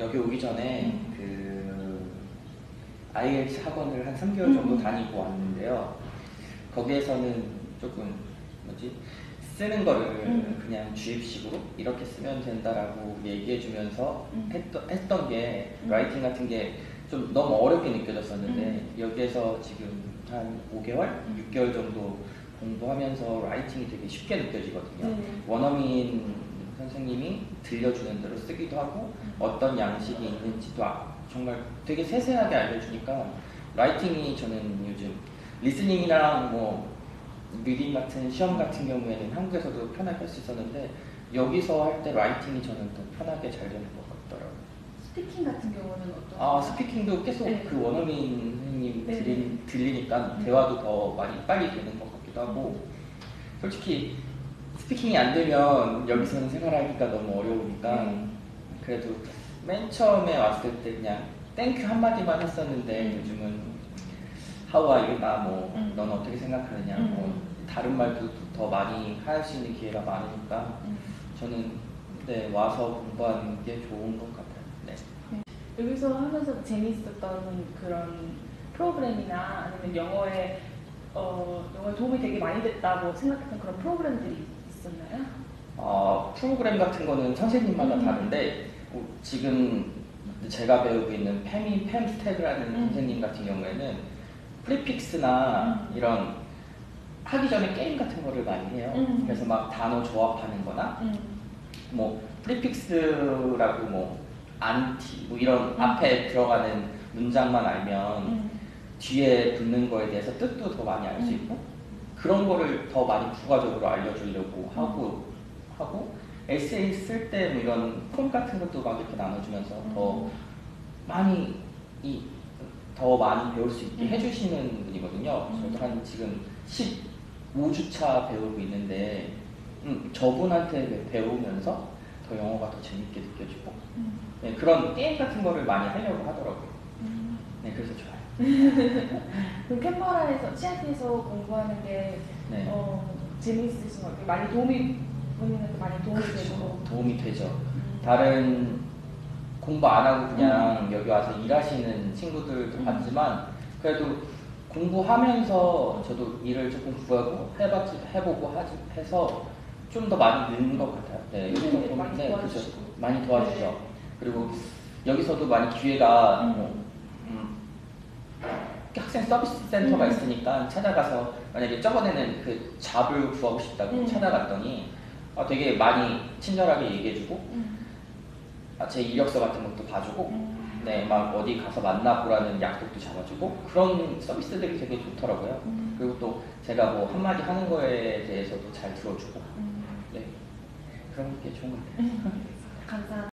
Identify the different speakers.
Speaker 1: 여기 오기 전에 음. 그 IELTS 학원을 한 3개월 음. 정도 다니고 왔는데요. 거기에서는 조금 뭐지? 쓰는 거를
Speaker 2: 음.
Speaker 1: 그냥 주입식으로 이렇게 쓰면 된다라고 얘기해주면서 했던, 했던 게 라이팅 같은 게 좀 너무 어렵게 느껴졌었는데 여기에서 지금 한 5개월, 6개월 정도 공부하면서 라이팅이 되게 쉽게 느껴지거든요.
Speaker 2: 네.
Speaker 1: 원어민 선생님이 들려주는 대로 쓰기도 하고
Speaker 2: 음.
Speaker 1: 어떤 양식이 있는지도 아- 정말 되게 세세하게 알려주니까 writing이 저는 요즘 listening이랑 뭐 reading 같은 시험 같은 경우에는 한국에서도 편하게 할 수 있었는데 여기서 할 때 writing이 저는 더 편하게 잘 되는 것 같더라고요.
Speaker 2: speaking 같은 경우는 어떤?
Speaker 1: 아 speaking도 계속
Speaker 2: 네.
Speaker 1: 그 원어민 선생님
Speaker 2: 네.
Speaker 1: 들리, 들리니까
Speaker 2: 음.
Speaker 1: 대화도 더 많이 빨리 되는 것 같기도 하고 솔직히 speaking이 안 되면 여기서는 생활하기가 너무 어려우니까
Speaker 2: 네.
Speaker 1: 그래도 맨 처음에 왔을 때 그냥 thank you 한마디만 했었는데
Speaker 2: 음.
Speaker 1: 요즘은 how are you나 뭐
Speaker 2: 음.
Speaker 1: 넌 어떻게 생각하느냐
Speaker 2: 음.
Speaker 1: 뭐 다른 말도 더 많이 할 수 있는 기회가 많으니까
Speaker 2: 음.
Speaker 1: 저는 네 와서 공부하는 게 좋은 것 같아요. 네.
Speaker 2: 여기서 하면서 재미있었던 그런 프로그램이나 아니면 영어에 어, 영어에 도움이 되게 많이 됐다고 생각했던 그런 프로그램들이
Speaker 1: 프로그램 같은 거는 선생님마다
Speaker 2: 음.
Speaker 1: 다른데 어, 지금 제가 배우고 있는 페미 팸스택이라는
Speaker 2: 음.
Speaker 1: 선생님 같은 경우에는 prefix나
Speaker 2: 음.
Speaker 1: 이런 하기 전에 게임 같은 거를 많이 해요.
Speaker 2: 음.
Speaker 1: 그래서 막 단어 조합하는 거나
Speaker 2: 음.
Speaker 1: 뭐 prefix라고 뭐 안티 뭐 이런
Speaker 2: 음.
Speaker 1: 앞에 들어가는 문장만 알면
Speaker 2: 음.
Speaker 1: 뒤에 붙는 거에 대해서 뜻도 더 많이 알수
Speaker 2: 음.
Speaker 1: 있고 그런 거를 더 많이 부가적으로 알려주려고 하고 하고 에세이 쓸 때 뭐 이런 폼 같은 것도 막 이렇게 나눠주면서 더
Speaker 2: 음.
Speaker 1: 많이 이 더 많이 배울 수 있게
Speaker 2: 음.
Speaker 1: 해주시는 분이거든요.
Speaker 2: 음.
Speaker 1: 저도 한 지금 15주차 배우고 있는데 음, 저분한테 배우면서 더 영어가 더 재밌게 느껴지고
Speaker 2: 음.
Speaker 1: 네, 그런 게임 같은 거를 많이 하려고 하더라고요.
Speaker 2: 음.
Speaker 1: 네, 그래서 좋아요.
Speaker 2: 그럼 캔버라에서 CRT에서 공부하는 게
Speaker 1: 네.
Speaker 2: 어, 재미있으신 것 같아요. 많이 도움이 본인한테 많이 도움이
Speaker 1: 그렇죠.
Speaker 2: 되고
Speaker 1: 도움이 되죠.
Speaker 2: 음.
Speaker 1: 다른 공부 안 하고 그냥 여기 와서 일하시는 친구들도
Speaker 2: 음.
Speaker 1: 봤지만 그래도 공부하면서 저도 일을 조금 구하고 해봤 해보고 하지, 해서 좀 더 많이 느는 것 같아요. 네, 여기서
Speaker 2: 선생님들이
Speaker 1: 보면
Speaker 2: 많이
Speaker 1: 네, 그죠.
Speaker 2: 도와주시고.
Speaker 1: 많이 도와주죠.
Speaker 2: 네.
Speaker 1: 그리고 여기서도 많이 기회가
Speaker 2: 음.
Speaker 1: 뭐, 음, 학생 서비스 센터가
Speaker 2: 음.
Speaker 1: 있으니까 찾아가서 만약에 저번에는 그 잡을 구하고 싶다고
Speaker 2: 음.
Speaker 1: 찾아갔더니 아, 되게 많이 친절하게 얘기해주고
Speaker 2: 음.
Speaker 1: 아, 제 이력서 같은 것도 봐주고
Speaker 2: 음.
Speaker 1: 네, 막 어디 가서 만나보라는 약속도 잡아주고 그런 서비스들이 되게 좋더라고요.
Speaker 2: 음.
Speaker 1: 그리고 또 제가 뭐 한마디 하는 거에 대해서도 잘 들어주고
Speaker 2: 음.
Speaker 1: 네, 그런 게 좋은 것 같아요.
Speaker 2: 감사합니다.